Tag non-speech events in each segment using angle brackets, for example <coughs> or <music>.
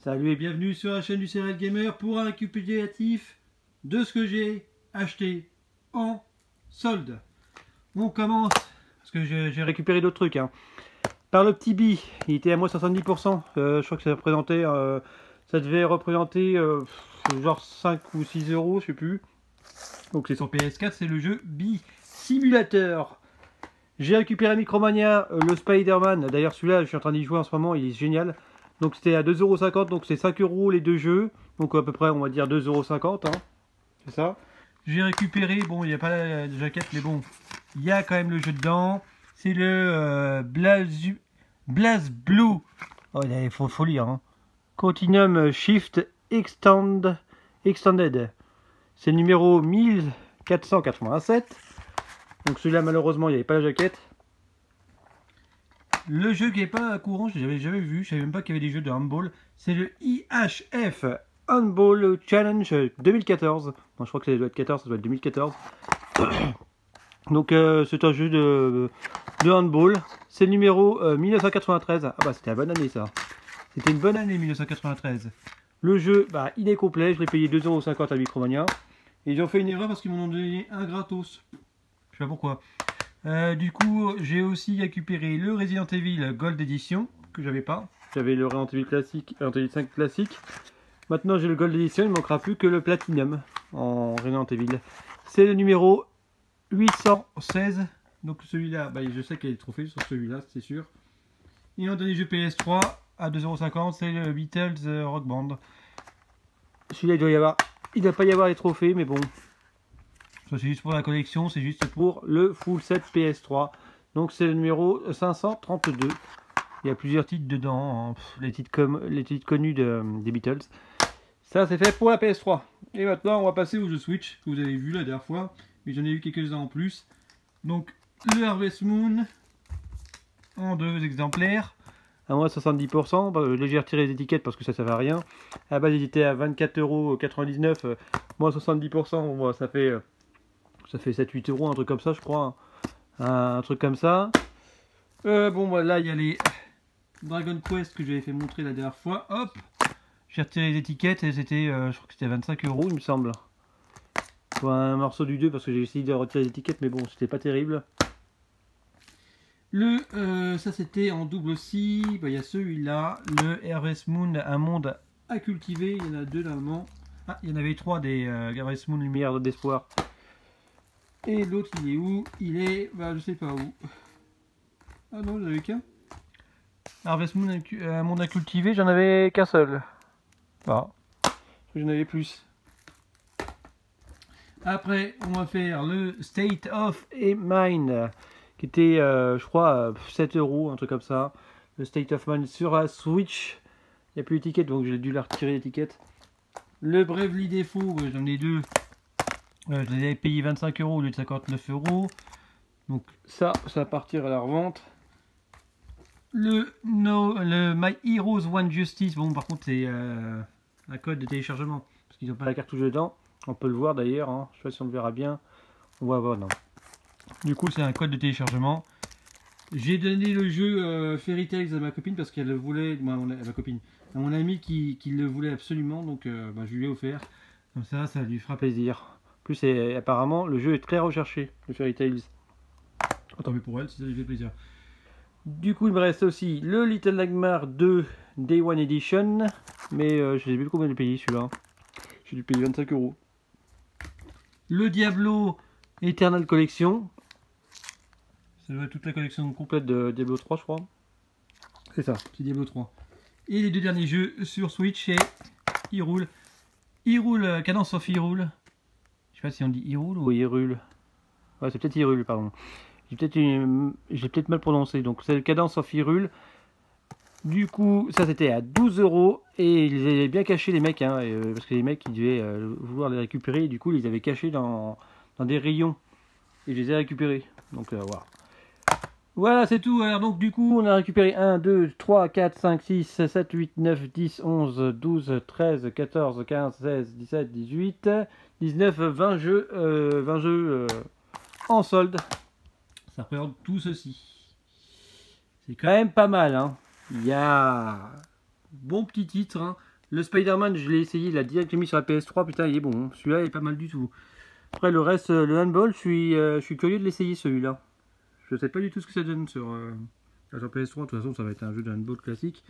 Salut et bienvenue sur la chaîne du Serial Gamer pour un récupératif de ce que j'ai acheté en solde. On commence, parce que j'ai récupéré d'autres trucs. Hein. Par le petit B, il était à moins 70%. Euh, je crois que ça représentait, euh, ça devait représenter euh, genre 5 ou 6 euros, je sais plus. Donc c'est sur PS4, c'est le jeu B Simulator. J'ai récupéré Micromania, le Spider-Man. D'ailleurs celui-là, je suis en train d'y jouer en ce moment, il est génial. Donc c'était à 2,50€, donc c'est 5 euros les deux jeux. Donc à peu près, on va dire 2,50€. Hein. C'est ça. J'ai récupéré, bon, il n'y a pas la jaquette, mais bon, il y a quand même le jeu dedans. C'est le euh, Blaz, Blue. Oh, il faut, faut lire. Hein. Continuum Shift Extend, Extended. C'est le numéro 1487. Donc celui-là, malheureusement, il n'y avait pas la jaquette. Le jeu qui n'est pas courant, je n'avais jamais vu, je savais même pas qu'il y avait des jeux de handball. C'est le IHF Handball Challenge 2014. je crois que ça doit être 14, ça doit être 2014. <coughs> Donc euh, c'est un jeu de, handball. C'est le numéro 1993. Euh, ah bah c'était une bonne année ça. C'était une bonne année 1993. Le jeu, bah, il est complet. Je l'ai payé 2,50€ à Micromania. Et ils ont fait une erreur parce qu'ils m'en ont donné un gratos. Je sais pas pourquoi. Euh, du coup, j'ai aussi récupéré le Resident Evil Gold Edition, que j'avais pas. J'avais le Resident Evil classique, Resident Evil 5 classique. Maintenant, j'ai le Gold Edition, il ne manquera plus que le Platinum en Resident Evil. C'est le numéro 816. Donc celui-là, bah, je sais qu'il y a des trophées sur celui-là, c'est sûr. Et en dernier jeu PS3 à 2,50€, c'est le Beatles euh, Rock Band. Celui-là, il doit y avoir. Il ne doit pas y avoir les trophées, mais bon, c'est juste pour la collection, c'est juste pour le full set PS3. Donc c'est le numéro 532. Il y a plusieurs titres dedans, hein. les, titres connus des Beatles. Ça c'est fait pour la PS3. Et maintenant on va passer au jeu Switch, que vous avez vu la dernière fois. Mais j'en ai eu quelques-uns en plus. Donc le Harvest Moon en deux exemplaires à moins 70%. Bah, j'ai retiré les étiquettes parce que ça ne servait à rien. À base, il était à 24,99€. Euh, moins 70%, ça fait euh, ça fait 7-8 euros, un truc comme ça, je crois. Un, truc comme ça. Euh, bon, voilà, là, il y a les Dragon Quest que j'avais fait montrer la dernière fois. Hop J'ai retiré les étiquettes et c'était, euh, je crois que c'était 25 euros, il me semble. Soit un morceau du 2 parce que j'ai essayé de retirer les étiquettes, mais bon, c'était pas terrible. Le, euh, ça c'était en double aussi. Bah, il y a celui-là, le Harvest Moon, un monde à cultiver. Il y en a deux normalement. Ah, il y en avait trois des Harvest Moon Lumière d'Espoir. Et l'autre, il est où? Il est, bah, je sais pas où. Ah non, j'en avais qu'un. Harvest Moon, un euh, monde à cultiver, j'en avais qu'un seul. Ah. J'en avais plus. Après, on va faire le State of Mind, qui était, euh, je crois, 7 euros, un truc comme ça. Le State of Mind sur la Switch. Il n'y a plus d'étiquette, donc j'ai dû la retirer l'étiquette. Le Bravely Default, j'en ai deux je les avais payés 25 euros au lieu de 59 euros. Donc ça, ça va partir à la revente. Le, no, le My Heroes One Justice, bon par contre c'est euh, un code de téléchargement. Parce qu'ils n'ont pas la cartouche dedans. On peut le voir d'ailleurs, hein. je sais pas si on le verra bien. On va voir, non. Du coup c'est un code de téléchargement. J'ai donné le jeu euh, Fairy Tales à ma copine parce qu'elle le voulait, moi, à ma copine, à mon ami qui, qui le voulait absolument, donc euh, bah, je lui ai offert. Comme ça, ça lui fera plaisir plus, apparemment, le jeu est très recherché, le Fairy Tales. Tant mieux pour elle, si ça lui fait plaisir. Du coup, il me reste aussi le Little Nightmare 2 Day One Edition. Mais euh, je n'ai plus combien de payer celui-là. J'ai dû payer 25 euros. Le Diablo Eternal Collection. Ça doit être toute la collection complète de Diablo 3, je crois. C'est ça, c'est Diablo 3. Et les deux derniers jeux sur Switch, c'est Hyrule. Hyrule, euh, Cadence of Hyrule. Je sais pas si on dit Hyrule ou Hyrule. Ouais, c'est peut-être Hyrule, pardon. J'ai peut-être peut mal prononcé. Donc c'est le Cadence of Hyrule. Du coup, ça c'était à 12 euros et ils avaient bien caché les mecs, hein, euh, parce que les mecs ils devaient euh, vouloir les récupérer. Du coup, ils les avaient cachés dans, dans des rayons et je les ai récupérés. Donc euh, voilà. Voilà, c'est tout. Alors donc du coup, on a récupéré 1, 2, 3, 4, 5, 6, 7, 8, 9, 10, 11, 12, 13, 14, 15, 16, 17, 18, 19, 20 jeux, 20 euh, jeux euh, en solde. Ça représente tout ceci. C'est quand même pas mal. Hein. Il y a bon petit titre. Hein. Le Spider-Man, je l'ai essayé, il a direct mis sur la PS3, putain, il est bon. Celui-là est pas mal du tout. Après, le reste, euh, le handball, je suis, je suis curieux de l'essayer celui-là. Je sais pas du tout ce que ça donne sur, sur PS3. De toute façon, ça va être un jeu de handball classique.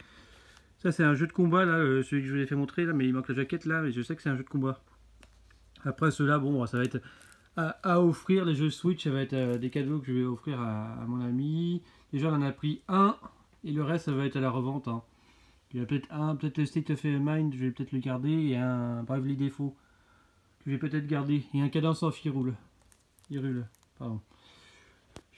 Ça, c'est un jeu de combat, là, celui que je vous ai fait montrer, là, mais il manque la jaquette, là, mais je sais que c'est un jeu de combat. Après, ceux-là, bon, ça va être à, offrir. Les jeux Switch, ça va être euh, des cadeaux que je vais offrir à, mon ami. Déjà, on en a pris un, et le reste, ça va être à la revente. Hein. Il y a peut-être un, peut-être le State of Mind, je vais peut-être le garder, et un Bravely Default, que je vais peut-être garder, et un Cadence of Hyrule. Hyrule, pardon.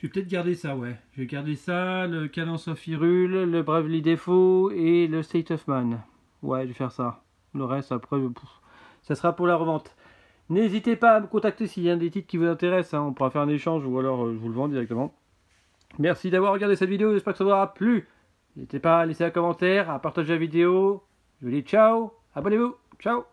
Je vais peut-être garder ça, ouais. Je vais garder ça, le Cadence of Hyrule, le Bravely Default et le State of Man. Ouais, je vais faire ça. Le reste, après, ça sera pour la revente. N'hésitez pas à me contacter s'il y a des titres qui vous intéressent. Hein. On pourra faire un échange ou alors euh, je vous le vends directement. Merci d'avoir regardé cette vidéo. J'espère que ça vous aura plu. N'hésitez pas à laisser un commentaire, à partager la vidéo. Je vous dis ciao. Abonnez-vous. Ciao.